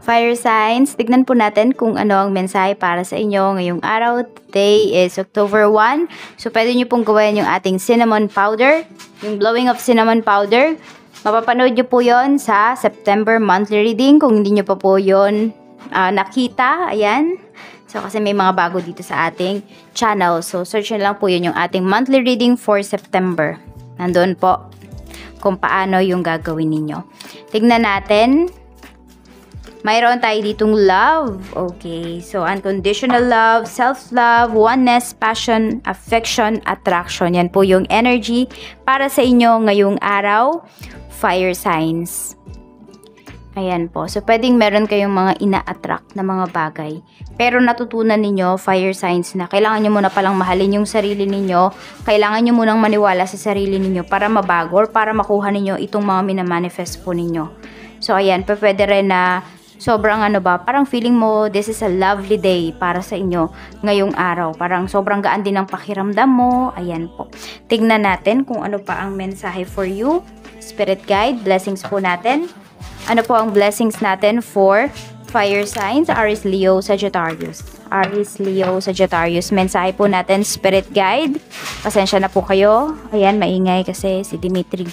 Fire signs, tignan po natin kung ano ang mensahe para sa inyo ngayong araw. Today is October 1. So, pwede nyo pong gawin yung ating cinnamon powder, yung blowing of cinnamon powder. Mapapanood nyo po yon sa September monthly reading kung hindi nyo pa po yon uh, nakita. Ayan. So, kasi may mga bago dito sa ating channel. So, search nyo lang po yun yung ating monthly reading for September. Nandun po kung paano yung gagawin ninyo. Tignan natin mayroon tayo ditong love. Okay. So, unconditional love, self-love, oneness, passion, affection, attraction. Yan po yung energy para sa inyo ngayong araw. Fire signs. Ayan po. So, pwedeng meron kayong mga ina-attract na mga bagay. Pero natutunan ninyo, fire signs, na kailangan nyo muna palang mahalin yung sarili ninyo. Kailangan nyo munang maniwala sa sarili ninyo para mabago or para makuha ninyo itong mga minamanifest po ninyo. So, ayan. Pwede rin na sobrang ano ba, parang feeling mo this is a lovely day para sa inyo ngayong araw. Parang sobrang gaan din ang pakiramdam mo. Ayan po. Tignan natin kung ano pa ang mensahe for you. Spirit guide, blessings po natin. Ano po ang blessings natin for fire signs? Aries, Leo, Sagittarius. Aries, Leo, Sagittarius. Mensahe po natin, spirit guide. Pasensya na po kayo. Ayan, maingay kasi si Dimitri.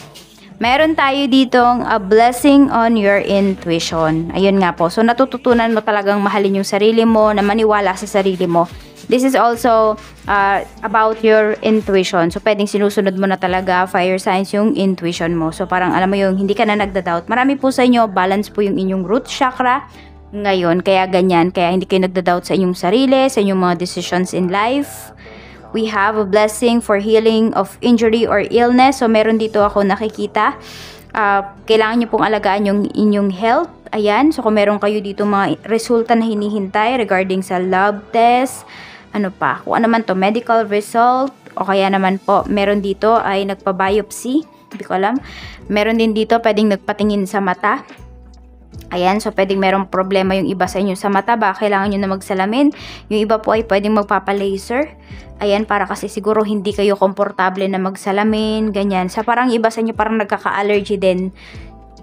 Meron tayo ditong a blessing on your intuition. Ayun nga po. So, natututunan mo talagang mahalin yung sarili mo, na maniwala sa sarili mo. This is also uh, about your intuition. So, pwedeng sinusunod mo na talaga, fire signs, yung intuition mo. So, parang alam mo yung hindi ka na nagda-doubt. Marami po sa inyo, balance po yung inyong root chakra ngayon. Kaya ganyan. Kaya hindi kayo nagda-doubt sa inyong sarili, sa inyong mga decisions in life we have a blessing for healing of injury or illness. So, meron dito ako nakikita. Uh, kailangan nyo pong alagaan yung inyong health. Ayan. So, kung meron kayo dito mga resulta na hinihintay regarding sa lab test, ano pa, kung ano man to, medical result, o kaya naman po, meron dito ay nagpa-biopsy. Hindi ko alam. Meron din dito pwedeng nagpatingin sa mata. Ayan, so pwedeng merong problema yung iba sa inyo sa mata ba, kailangan nyo na magsalamin. Yung iba po ay pwedeng magpapa-laser. Ayan, para kasi siguro hindi kayo komportable na magsalamin, ganyan. Sa parang iba sa inyo parang nagkaka-allergy din.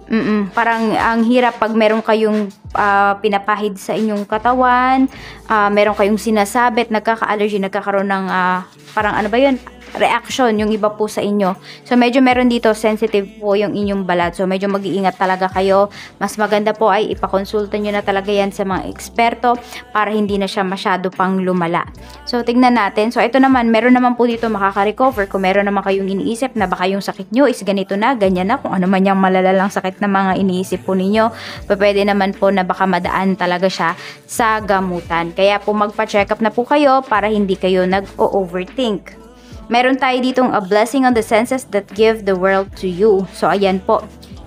Mm-mm, parang ang hirap pag meron kayong uh, pinapahid sa inyong katawan, uh, meron kayong sinasabit, nagkaka-allergy, nagkakaroon ng uh, parang ano ba yun, reaction yung iba po sa inyo. So medyo meron dito sensitive po yung inyong balat. So medyo mag-iingat talaga kayo. Mas maganda po ay ipakonsulta nyo na talaga yan sa mga eksperto para hindi na siya masyado pang lumala. So tingnan natin. So ito naman, meron naman po dito makaka-recover. Kung meron naman kayong iniisip na baka yung sakit nyo is ganito na, ganyan na. Kung ano man yung malalalang sakit na mga iniisip po ninyo, pwede naman po na baka madaan talaga siya sa gamutan. Kaya po magpa-check up na po kayo para hindi kayo nag-overthink. Meron tayo ditong a blessing on the senses that give the world to you. So, ayan po.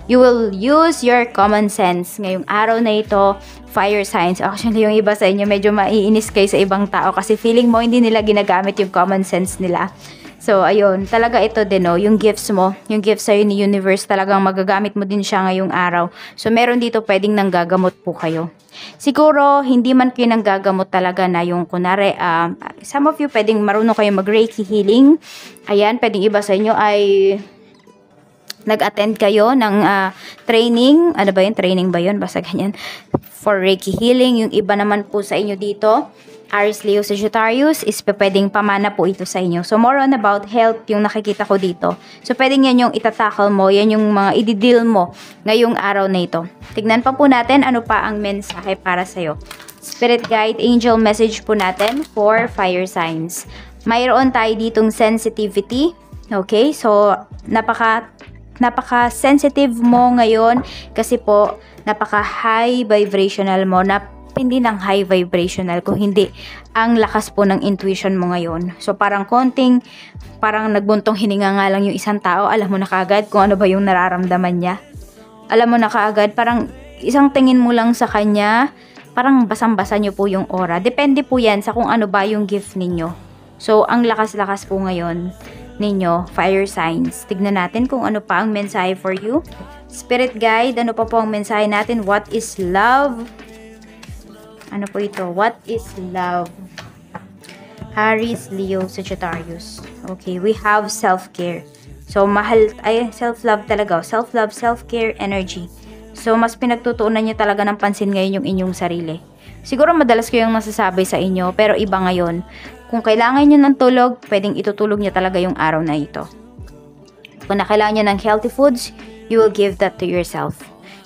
You will use your common sense. Ngayong araw na ito, fire signs. Actually, yung iba sa inyo, medyo maiinis kayo sa ibang tao kasi feeling mo hindi nila ginagamit yung common sense nila. So, ayun, talaga ito din, no, yung gifts mo, yung gifts sa'yo ni universe, talagang magagamit mo din siya ngayong araw. So, meron dito pwedeng nanggagamot po kayo. Siguro, hindi man kayo nanggagamot talaga na yung, kunare, uh, some of you pwedeng marunong kayo mag-reiki healing. Ayan, pwedeng iba sa inyo ay nag-attend kayo ng uh, training, ano ba yun, training ba yun, basta ganyan, for Reiki healing. Yung iba naman po sa inyo dito, Aries, Leo, Sagittarius is pwedeng pamana po ito sa inyo. So, more on about health yung nakikita ko dito. So, pwedeng yan yung itatakal mo, yan yung mga i-deal mo ngayong araw na ito. Tignan pa po natin ano pa ang mensahe para sa'yo. Spirit Guide, Angel Message po natin for fire signs. Mayroon tayo ditong sensitivity. Okay, so napaka napaka-sensitive mo ngayon kasi po napaka-high vibrational mo na hindi ng high vibrational kung hindi ang lakas po ng intuition mo ngayon. So parang konting, parang nagbuntong hininga nga lang yung isang tao, alam mo na kaagad kung ano ba yung nararamdaman niya. Alam mo na kaagad, parang isang tingin mo lang sa kanya, parang basang-basa nyo po yung aura. Depende po yan sa kung ano ba yung gift ninyo. So, ang lakas-lakas po ngayon ninyo, fire signs. Tignan natin kung ano pa ang mensahe for you. Spirit guide, ano pa po ang mensahe natin? What is love? Ano po ito? What is love? Aries, Leo, Sagittarius. Okay, we have self-care. So, mahal, ay, self-love talaga. Self-love, self-care, energy. So, mas pinagtutuunan nyo talaga ng pansin ngayon yung inyong sarili. Siguro madalas ko yung nasasabi sa inyo, pero iba ngayon. Kung kailangan nyo ng tulog, pwedeng itutulog nyo talaga yung araw na ito. Kung nakailangan nyo ng healthy foods, you will give that to yourself.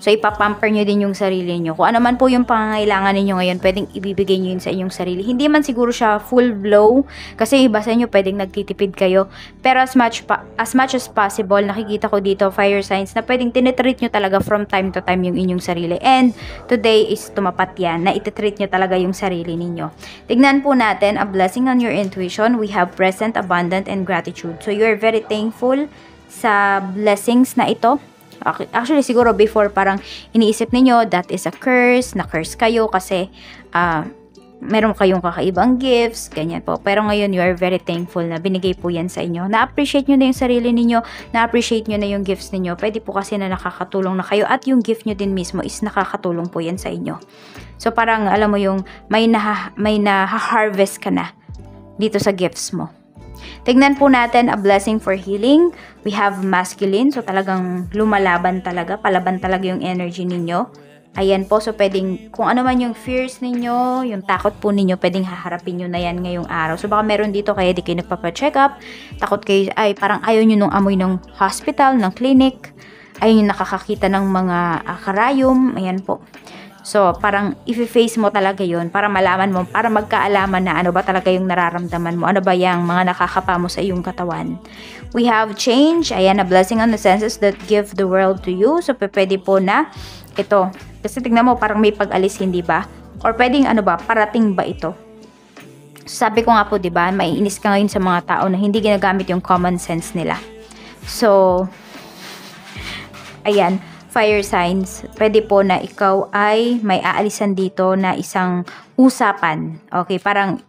So, ipapamper nyo din yung sarili nyo. Kung ano man po yung pangangailangan ninyo ngayon, pwedeng ibibigay nyo yun sa inyong sarili. Hindi man siguro siya full blow, kasi iba sa inyo pwedeng nagtitipid kayo. Pero as much, pa, as much as possible, nakikita ko dito, fire signs, na pwedeng tinitreat nyo talaga from time to time yung inyong sarili. And today is tumapat yan, na ititreat nyo talaga yung sarili ninyo. Tignan po natin, a blessing on your intuition. We have present, abundant, and gratitude. So, you're very thankful sa blessings na ito Actually, siguro before parang iniisip ninyo that is a curse, na curse kayo kasi uh, meron kayong kakaibang gifts, ganyan po. Pero ngayon, you are very thankful na binigay po yan sa inyo. Na-appreciate nyo na yung sarili ninyo, na-appreciate nyo na yung gifts ninyo. Pwede po kasi na nakakatulong na kayo at yung gift nyo din mismo is nakakatulong po yan sa inyo. So parang alam mo yung may na may na-harvest ka na dito sa gifts mo. Tignan po natin a blessing for healing. We have masculine, so talagang lumalaban talaga, palaban talaga yung energy ninyo. Ayan po, so pwedeng, kung ano man yung fears ninyo, yung takot po ninyo, pwedeng haharapin nyo na yan ngayong araw. So baka meron dito kaya di kayo nagpapacheck up, takot kayo, ay parang ayaw nyo nung amoy ng hospital, ng clinic, ayaw nyo nakakakita ng mga uh, karayom, ayan po. So, parang i-face mo talaga yon para malaman mo, para magkaalaman na ano ba talaga yung nararamdaman mo, ano ba yung mga nakakapa mo sa iyong katawan. We have change, ayan, a blessing on the senses that give the world to you. So, pwede po na ito. Kasi tignan mo, parang may pag-alis, hindi ba? Or pwedeng ano ba, parating ba ito? Sabi ko nga po, 'di ba, maiinis ka ngayon sa mga tao na hindi ginagamit yung common sense nila. So, ayan, fire signs, pwede po na ikaw ay may aalisan dito na isang usapan. Okay, parang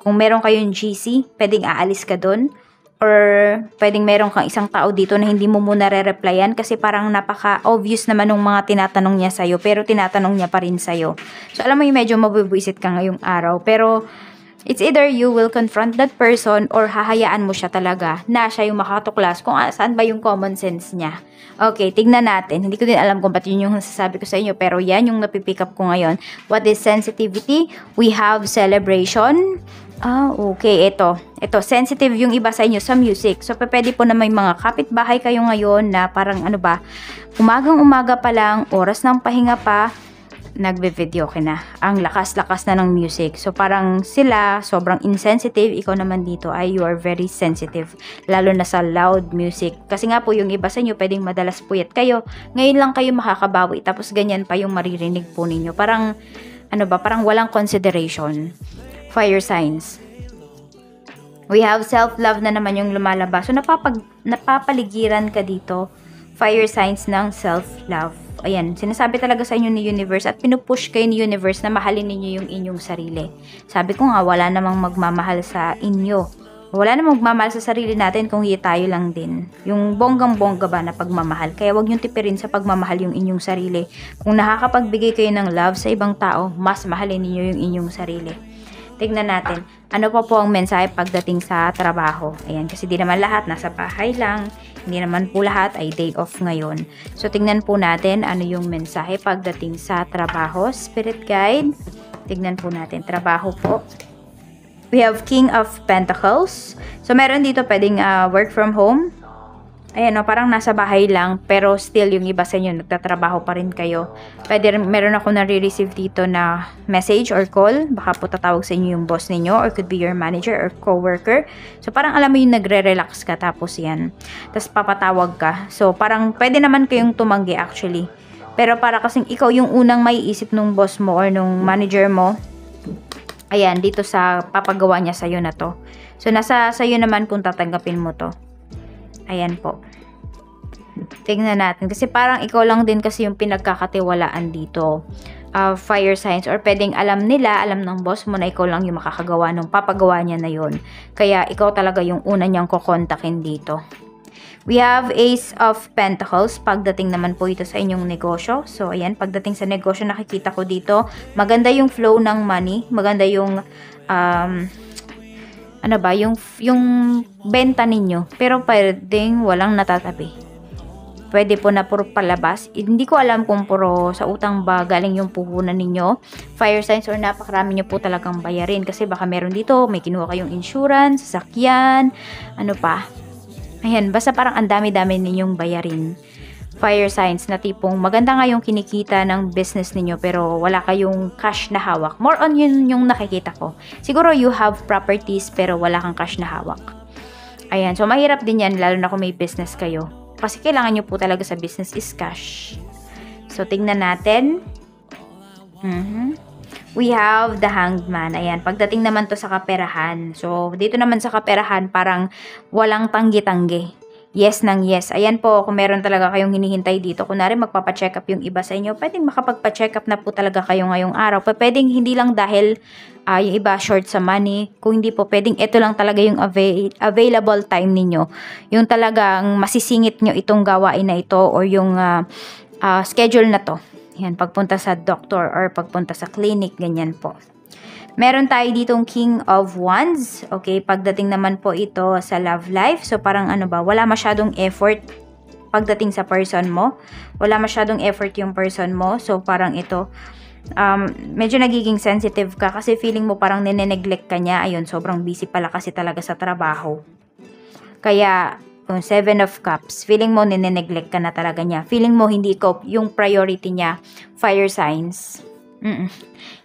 kung meron kayong GC, pwedeng aalis ka doon. Or pwedeng meron kang isang tao dito na hindi mo muna re-replyan kasi parang napaka-obvious naman ng mga tinatanong niya sa'yo pero tinatanong niya pa rin sa'yo. So alam mo yung medyo mabubuisit ka ngayong araw pero It's either you will confront that person or hahayaan mo siya talaga na siya yung makatuklas kung saan ba yung common sense niya. Okay, tignan natin. Hindi ko din alam kung ba't yun yung nasasabi ko sa inyo pero yan yung napipick up ko ngayon. What is sensitivity? We have celebration. Ah, okay. Ito. Ito, sensitive yung iba sa inyo sa music. So, pwede po na may mga kapitbahay kayo ngayon na parang ano ba, umagang umaga pa lang, oras ng pahinga pa, nagbe-video ka na. Ang lakas-lakas na ng music. So parang sila sobrang insensitive, ikaw naman dito ay you are very sensitive. Lalo na sa loud music. Kasi nga po yung iba sa inyo pwedeng madalas puyat kayo. Ngayon lang kayo makakabawi tapos ganyan pa yung maririnig po ninyo. Parang ano ba, parang walang consideration. Fire signs. We have self-love na naman yung lumalabas. So napapag, napapaligiran ka dito fire signs ng self-love ayan, sinasabi talaga sa inyo ni universe at pinupush kayo ni universe na mahalin ninyo yung inyong sarili. Sabi ko nga, wala namang magmamahal sa inyo. Wala namang magmamahal sa sarili natin kung hindi tayo lang din. Yung bonggang-bongga ba na pagmamahal. Kaya wag niyong tipirin sa pagmamahal yung inyong sarili. Kung nakakapagbigay kayo ng love sa ibang tao, mas mahalin niyo yung inyong sarili. Tignan natin, ano pa po ang mensahe pagdating sa trabaho. Ayan, kasi di naman lahat nasa bahay lang. Hindi naman po lahat ay day off ngayon. So, tignan po natin ano yung mensahe pagdating sa trabaho. Spirit guide. Tignan po natin. Trabaho po. We have King of Pentacles. So, meron dito pwedeng uh, work from home ayan no, parang nasa bahay lang, pero still yung iba sa inyo, nagtatrabaho pa rin kayo. Pwede, meron ako nare-receive dito na message or call, baka po tatawag sa inyo yung boss ninyo, or could be your manager or coworker. So, parang alam mo yung nagre-relax ka, tapos yan. Tapos papatawag ka. So, parang pwede naman kayong tumanggi actually. Pero para kasing ikaw yung unang may isip nung boss mo or nung manager mo, ayan, dito sa papagawa niya sa'yo na to. So, nasa sa'yo naman kung tatanggapin mo to. Ayan po. Tingnan natin. Kasi parang ikaw lang din kasi yung pinagkakatiwalaan dito. Uh, fire signs or pwedeng alam nila, alam ng boss mo na ikaw lang yung makakagawa nung papagawa niya na yun. Kaya ikaw talaga yung una niyang kukontakin dito. We have Ace of Pentacles. Pagdating naman po ito sa inyong negosyo. So, ayan, pagdating sa negosyo, nakikita ko dito, maganda yung flow ng money. Maganda yung um, ano ba, yung, yung benta ninyo. Pero pwedeng walang natatabi. pwede po na puro palabas. Hindi ko alam kung puro sa utang ba galing yung puhunan ninyo. Fire signs or napakarami nyo po talagang bayarin. Kasi baka meron dito, may kinuha kayong insurance, sasakyan, ano pa. Ayan, basta parang ang dami-dami ninyong bayarin. Fire signs na tipong maganda nga yung kinikita ng business ninyo pero wala kayong cash na hawak. More on yun yung nakikita ko. Siguro you have properties pero wala kang cash na hawak. Ayan, so mahirap din yan lalo na kung may business kayo. Kasi kailangan nyo po talaga sa business is cash. So, tingnan natin. Mm-hmm. We have the hanged man. Ayan, pagdating naman to sa kaperahan. So, dito naman sa kaperahan, parang walang tanggi-tanggi yes ng yes. Ayan po, kung meron talaga kayong hinihintay dito, kunwari magpapacheck up yung iba sa inyo, pwedeng makapagpa-check up na po talaga kayo ngayong araw. Pwedeng hindi lang dahil uh, yung iba short sa money, kung hindi po, pwedeng ito lang talaga yung avail- available time ninyo. Yung talagang masisingit nyo itong gawain na ito or yung uh, uh, schedule na to. Yan, pagpunta sa doctor or pagpunta sa clinic, ganyan po. Meron tayo ditong King of Wands. Okay, pagdating naman po ito sa love life. So, parang ano ba, wala masyadong effort pagdating sa person mo. Wala masyadong effort yung person mo. So, parang ito, um, medyo nagiging sensitive ka kasi feeling mo parang nene-neglect ka niya. Ayun, sobrang busy pala kasi talaga sa trabaho. Kaya, yung Seven of Cups, feeling mo nene-neglect ka na talaga niya. Feeling mo hindi ko yung priority niya, fire signs. Mm-mm.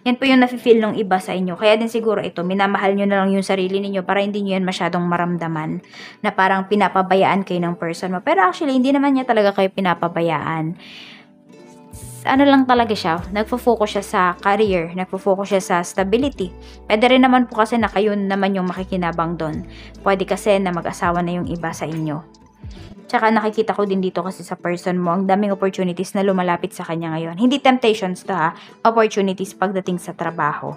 Yan po yung nafe-feel ng iba sa inyo. Kaya din siguro ito, minamahal nyo na lang yung sarili ninyo para hindi nyo yan masyadong maramdaman na parang pinapabayaan kayo ng person mo. Pero actually, hindi naman niya talaga kayo pinapabayaan. Ano lang talaga siya, nagfo-focus siya sa career, nagfo-focus siya sa stability. Pwede rin naman po kasi na kayo naman yung makikinabang doon. Pwede kasi na mag-asawa na yung iba sa inyo. Tsaka nakikita ko din dito kasi sa person mo, ang daming opportunities na lumalapit sa kanya ngayon. Hindi temptations to ha, opportunities pagdating sa trabaho.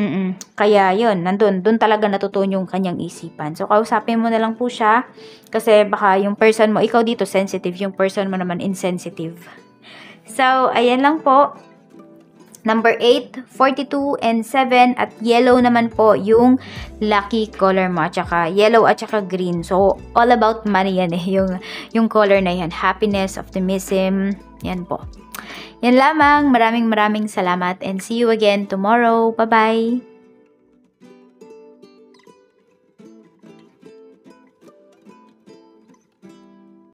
Mm-mm. Kaya yon nandun, dun talaga natutunan yung kanyang isipan. So, kausapin mo na lang po siya kasi baka yung person mo, ikaw dito sensitive, yung person mo naman insensitive. So, ayan lang po. Number 8, 42 and 7 at yellow naman po yung lucky color mo at saka yellow at saka green. So all about money yan eh yung yung color na yan. Happiness, optimism, yan po. Yan lamang. Maraming maraming salamat and see you again tomorrow. Bye-bye.